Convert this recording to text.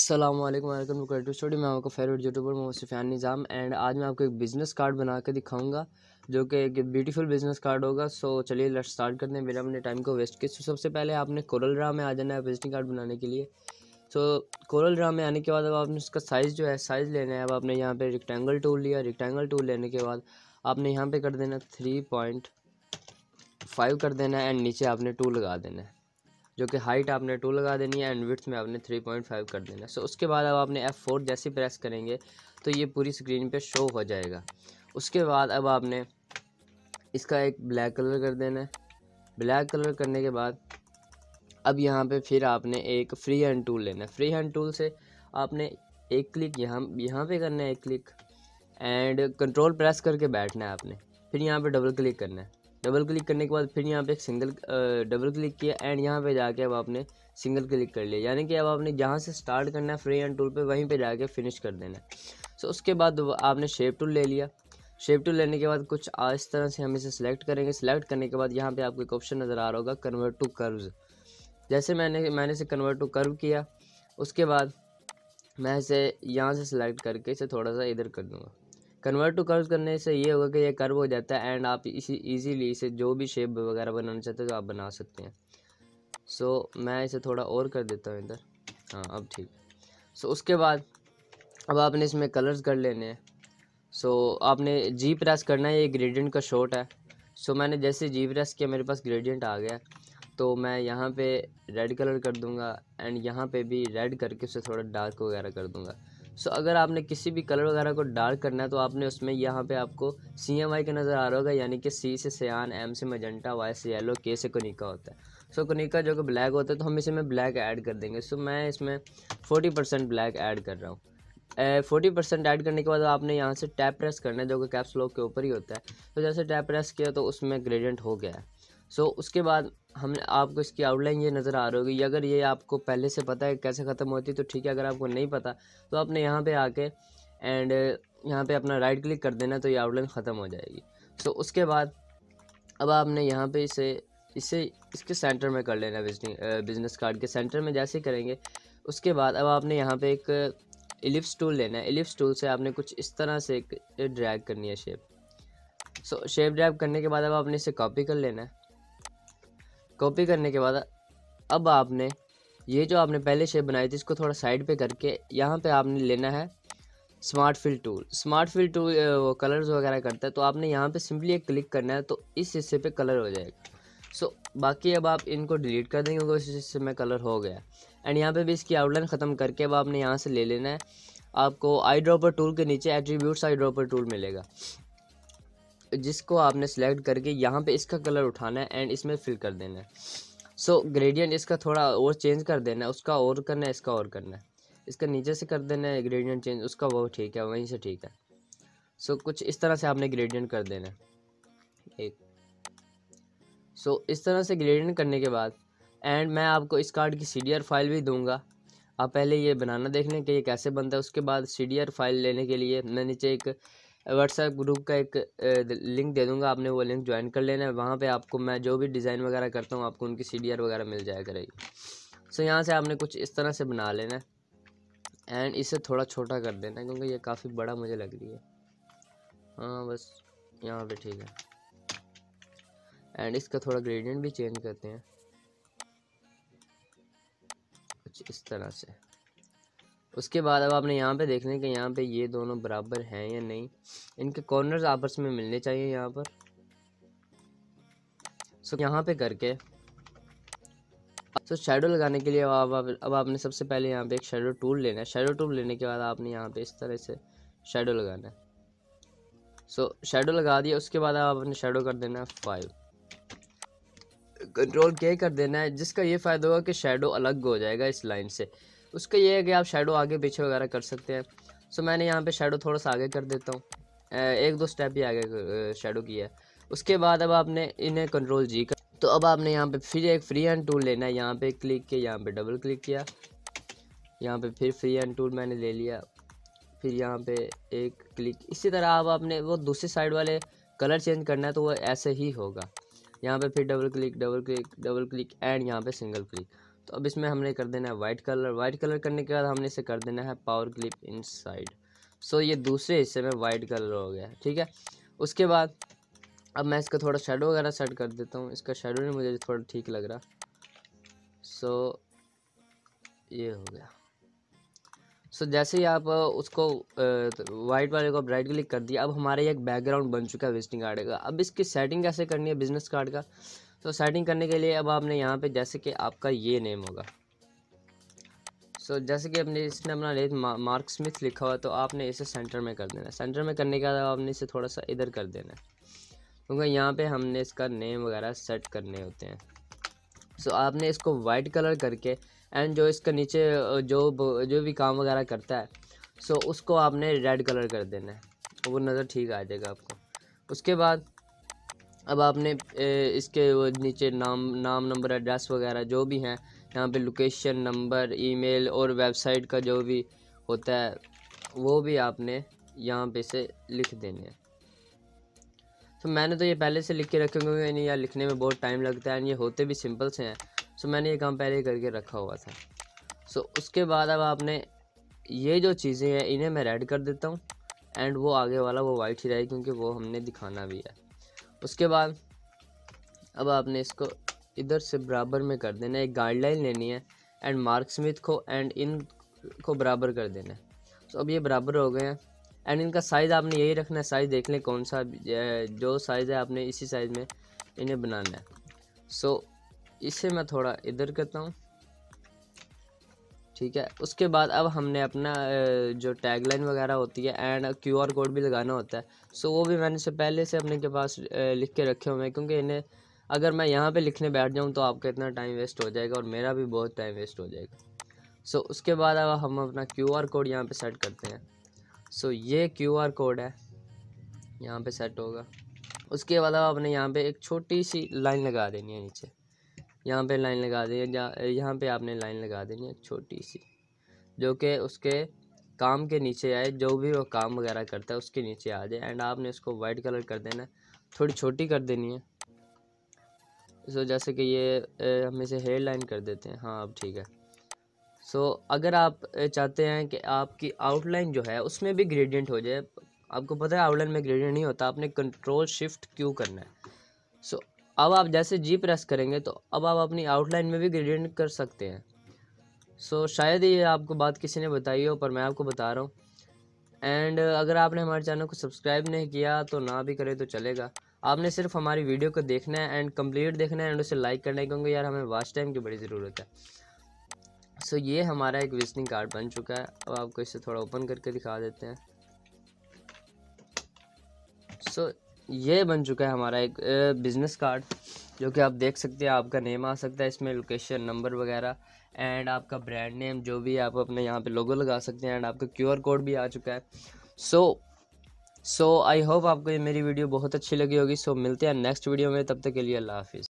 Aslam welcome to मैं आपका favourite YouTuber Mohammad Sufiyan Nizam and आज मैं आपको एक बिज़नेस कार्ड बना के दिखाऊँगा, जो कि एक ब्यूटीफुल बिज़नेस कार्ड होगा। सो चलिए लेट स्टार्ट करते हैं। मेरा अपने टाइम को वेस्ट किया सो सबसे पहले आपने कोरल ड्रा में आ जाना है विजिटिंग कार्ड बनाने के लिए। सो कोरल ड्रा में आने के बाद अब आपने उसका साइज़ जो है साइज़ लेना है। अब आपने यहाँ पर रिक्टेंगल टूल लिया। रिक्टेंगल टूल लेने के बाद आपने यहाँ पर कर देना थ्री पॉइंट फाइव कर देना है एंड नीचे आपने टू लगा देना है। जो कि हाइट आपने टू लगा देनी है एंड विथ में आपने थ्री पॉइंट फाइव कर देना है। सो उसके बाद अब आपने एफ़ फोर जैसे प्रेस करेंगे तो ये पूरी स्क्रीन पे शो हो जाएगा। उसके बाद अब आपने इसका एक ब्लैक कलर कर देना है। ब्लैक कलर करने के बाद अब यहाँ पे फिर आपने एक फ्री हैंड टूल लेना है। फ्री हैंड टूल से आपने एक क्लिक यहाँ यहाँ पे करना है एक क्लिक एंड कंट्रोल प्रेस करके बैठना है आपने। फिर यहाँ पे डबल क्लिक करना है। डबल क्लिक करने के बाद फिर यहाँ पे एक सिंगल डबल क्लिक किया एंड यहाँ पे जाके अब आपने सिंगल क्लिक कर लिया। यानी कि अब आपने जहाँ से स्टार्ट करना है फ्री एंड टूल पे, वहीं पे जाके फिनिश कर देना है। सो उसके बाद आपने शेप टूल ले लिया। शेप टूल लेने के बाद कुछ इस तरह से हम इसे सिलेक्ट करेंगे। सिलेक्ट करने के बाद यहाँ पर आपको एक ऑप्शन नज़र आ रहा होगा कन्वर्ट टू कर्व्स जैसे मैंने मैंने इसे कन्वर्ट टू कर्व किया, उसके बाद मैं इसे यहाँ से सिलेक्ट करके इसे थोड़ा सा इधर कर दूँगा। कन्वर्ट टू कर्व करने से ये होगा कि ये कर्व हो जाता है एंड आप इसी इजीली इसे जो भी शेप वगैरह बनाना चाहते हो तो आप बना सकते हैं। सो so, मैं इसे थोड़ा और कर देता हूँ इधर। हाँ अब ठीक। सो so, उसके बाद अब आपने इसमें कलर्स कर लेने हैं। सो so, आपने जी प्रेस करना है ये ग्रेडियंट का शॉट है। सो so, मैंने जैसे जी प्रेस किया मेरे पास ग्रेडियंट आ गया। तो मैं यहाँ पे रेड कलर कर दूँगा एंड यहाँ पे भी रेड करके उसे थोड़ा डार्क वगैरह कर दूँगा। सो अगर आपने किसी भी कलर वगैरह को डार्क करना है तो आपने उसमें यहाँ पे आपको सी एम आई का नज़र आ रहा होगा यानी कि सी से सयान एम से मजंटा वाई से येलो के से कनिका होता है। सो so, कनिका जो कि ब्लैक होता है तो हम इसे में ब्लैक ऐड कर देंगे। सो so, मैं इसमें फोर्टी परसेंट ब्लैक ऐड कर रहा हूँ। फोर्टी परसेंट ऐड करने के बाद आपने यहाँ से टैप प्रेस करना है जो कि कैप्स लॉक के ऊपर ही होता है। तो जैसे टैप प्रेस किया तो उसमें ग्रेडियंट हो गया है। सो so, उसके बाद हमने आपको इसकी आउटलाइन ये नज़र आ रही होगी। अगर ये आपको पहले से पता है कैसे ख़त्म होती है तो ठीक है, अगर आपको नहीं पता तो आपने यहाँ पे आके एंड यहाँ पे अपना राइट क्लिक कर देना तो ये आउटलाइन ख़त्म हो जाएगी। तो उसके बाद अब आपने यहाँ पे इसे इसे, इसके सेंटर में कर लेना बिज़नेस कार्ड के सेंटर में जैसे करेंगे। उसके बाद अब आपने यहाँ पे एक एलिप्स टूल लेना है। एलिप्स टूल से आपने कुछ इस तरह से एक ड्रैग करनी है शेप सो शेप ड्रैग करने के बाद अब आपने इसे कॉपी कर लेना है। कॉपी करने के बाद अब आपने ये जो आपने पहले शेप बनाई थी इसको थोड़ा साइड पे करके यहाँ पे आपने लेना है smart fill tool smart fill tool वो कलर्स वगैरह करता है तो आपने यहाँ पे सिंपली एक क्लिक करना है तो इस हिस्से पे कलर हो जाएगा. सो so, बाकी अब आप इनको डिलीट कर देंगे क्योंकि इस हिस्से में कलर हो गया एंड यहाँ पे भी इसकी आउटलाइन ख़त्म करके अब आपने यहाँ से ले लेना है. आपको आई ड्रॉपर टूल के नीचे एट्रीब्यूट्स आई ड्रॉपर टूल मिलेगा. जिसको आपने सेलेक्ट करके यहाँ पे इसका कलर उठाना है एंड इसमें फिल कर देना है। सो so, ग्रेडियंट इसका थोड़ा और चेंज कर देना है उसका और करना है इसका और करना है। इसका नीचे से कर देना है ग्रेडियंट चेंज उसका वो ठीक है वहीं से ठीक है। सो so, कुछ इस तरह से आपने ग्रेडियंट कर देना है। एक। सो so, इस तरह से ग्रेडियंट करने के बाद एंड मैं आपको इस कार्ड की सीडीआर फ़ाइल भी दूँगा। आप पहले ये बनाना देख लें कि ये कैसे बनता है। उसके बाद सीडीआर फ़ाइल लेने के लिए मैं नीचे एक व्हाट्सएप ग्रुप का एक लिंक दे दूँगा, आपने वो लिंक ज्वाइन कर लेना है। वहाँ पे आपको मैं जो भी डिज़ाइन वगैरह करता हूँ, आपको उनकी सीडीआर वगैरह मिल जाया करेगी। सो यहाँ से आपने कुछ इस तरह से बना लेना है। एंड इसे थोड़ा छोटा कर देना क्योंकि ये काफ़ी बड़ा मुझे लग रही है। हाँ बस यहाँ पे ठीक है। एंड इसका थोड़ा ग्रेडियंट भी चेंज करते हैं। कुछ इस तरह से। उसके बाद अब आपने यहाँ पे देखने कि यहाँ पे ये दोनों बराबर हैं या नहीं। इनके कॉर्नर्स आपस में मिलने चाहिए यहाँ पर। सो यहाँ पे करके। सो शेडो लगाने के लिए अब आप, अब आपने सबसे पहले यहाँ पे एक शेडो टूल लेना है। शेडो टूल लेने के बाद आपने यहाँ पे इस तरह से शेडो लगाना है। सो so, शेडो लगा दिया उसके बाद आप अपने शेडो कर देना है फाइव कंट्रोल के कर देना है जिसका ये फ़ायदा होगा कि शेडो अलग हो जाएगा इस लाइन से। उसका ये है कि आप शेडो आगे पीछे वगैरह कर सकते हैं। सो मैंने यहाँ पे शेडो थोड़ा सा आगे कर देता हूँ। एक दो स्टेप ही आगे शेडो किया है। उसके बाद अब आपने इन्हें कंट्रोल जी कर तो अब आपने यहाँ पे फिर एक फ्री हैंड टूल लेना है। यहाँ पे क्लिक किया, यहाँ पे डबल क्लिक किया। यहाँ पे फिर फ्री हैंड टूल मैंने ले लिया। फिर यहाँ पे एक क्लिक इसी तरह अब आपने वो दूसरी साइड वाले कलर चेंज करना है तो वो ऐसे ही होगा। यहाँ पे फिर double click double click double click and यहाँ पे सिंगल क्लिक तो अब इसमें हमने कर देना है वाइट कलर वाइट कलर करने के बाद हमने इसे कर देना है power clip inside so ये दूसरे हिस्से में वाइट कलर हो गया ठीक है? उसके बाद अब मैं इसका थोड़ा शेडो वगैरह सेट कर देता हूँ। इसका शेडो नहीं मुझे थोड़ा ठीक लग रहा। सो so, ये हो गया। सो so, जैसे ही आप उसको वाइट वाले को ब्राइट क्लिक कर दिया अब हमारे एक बैकग्राउंड बन चुका है विजिटिंग कार्ड का। अब इसकी सेटिंग कैसे करनी है बिज़नेस कार्ड का? तो सेटिंग करने के लिए अब आपने यहाँ पे जैसे कि आपका ये नेम होगा। सो so, जैसे कि अपने इसने अपना ले मार्क स्मिथ लिखा हुआ तो आपने इसे सेंटर में कर देना सेंटर में करने के बाद आपने इसे थोड़ा सा इधर कर देना क्योंकि यहाँ पे हमने इसका नेम वगैरह सेट करने होते हैं। सो so, आपने इसको वाइट कलर करके एंड जो इसका नीचे जो जो भी काम वगैरह करता है सो so, उसको आपने रेड कलर कर देना है। वो नज़र ठीक आ जाएगा आपको। उसके बाद अब आपने इसके वो नीचे नाम नाम नंबर, एड्रेस वगैरह जो भी हैं, यहाँ पे लोकेशन नंबर ईमेल और वेबसाइट का जो भी होता है, वो भी आपने यहाँ पे से लिख देने हैं। तो मैंने तो ये पहले से लिख के रखे क्योंकि नहीं यार लिखने में बहुत टाइम लगता है ये होते भी सिंपल से हैं। सो मैंने ये काम पहले करके रखा हुआ था। सो उसके बाद अब आपने ये जो चीज़ें हैं, इन्हें मैं रेड कर देता हूँ एंड वो आगे वाला वो वाइट ही रहेगी क्योंकि वो हमने दिखाना भी है। उसके बाद अब आपने इसको इधर से बराबर में कर देना एक गाइडलाइन लेनी है एंड मार्क स्मिथ को एंड इन को बराबर कर देना है। तो अब ये बराबर हो गए हैं। एंड इनका साइज़ आपने यही रखना है। साइज़ देख लें कौन सा जो साइज़ है आपने इसी साइज़ में इन्हें बनाना है। सो so, इसे मैं थोड़ा इधर करता हूँ। ठीक है? उसके बाद अब हमने अपना जो टैगलाइन वगैरह होती है एंड क्यू आर कोड भी लगाना होता है। सो वो भी मैंने से पहले से अपने के पास लिख के रखे हुए हैं क्योंकि इन्हें अगर मैं यहाँ पे लिखने बैठ जाऊँ तो आपका इतना टाइम वेस्ट हो जाएगा और मेरा भी बहुत टाइम वेस्ट हो जाएगा। सो so, उसके बाद अब हम अपना क्यू आर कोड यहाँ पे सेट करते हैं। सो so, ये क्यू आर कोड है। यहाँ पे सेट होगा। उसके बाद अब आपने यहाँ पे एक छोटी सी लाइन लगा देनी है नीचे। यहाँ पे लाइन लगा दी है यहाँ पे आपने लाइन लगा देनी है छोटी सी जो कि उसके काम के नीचे आए जो भी वो काम वगैरह करता है उसके नीचे आ जाए एंड आपने इसको वाइट कलर कर देना है। थोड़ी छोटी कर देनी है। सो जैसे कि ये हम इसे हेयर लाइन कर देते हैं। हाँ अब ठीक है। सो so, अगर आप चाहते हैं कि आपकी आउटलाइन जो है उसमें भी ग्रेडियंट हो जाए आपको पता है आउटलाइन में ग्रेडियंट नहीं होता आपने कंट्रोल शिफ्ट क्यों करना है? सो अब आप जैसे जी प्रेस करेंगे तो अब आप अपनी आउटलाइन में भी ग्रेडियंट कर सकते हैं। सो so, शायद ये आपको बात किसी ने बताई हो पर मैं आपको बता रहा हूँ। एंड अगर आपने हमारे चैनल को सब्सक्राइब नहीं किया तो ना भी करे तो चलेगा। आपने सिर्फ़ हमारी वीडियो को देखना है एंड कंप्लीट देखना है एंड उसे लाइक करना है क्योंकि यार हमें वाच टाइम की बड़ी ज़रूरत है। सो so, ये हमारा एक विजनिंग कार्ड बन चुका है। अब आपको इसे थोड़ा ओपन करके दिखा देते हैं। सो so, ये बन चुका है हमारा एक बिज़नेस कार्ड जो कि आप देख सकते हैं आपका नेम आ सकता है इसमें लोकेशन नंबर वगैरह एंड आपका ब्रांड नेम जो भी आप अपने यहाँ पे लोगो लगा सकते हैं एंड आपका क्यूआर कोड भी आ चुका है। सो सो आई होप आपको ये मेरी वीडियो बहुत अच्छी लगी होगी। सो so, मिलते हैं नेक्स्ट वीडियो में तब तक के लिए अल्लाह हाफिज़।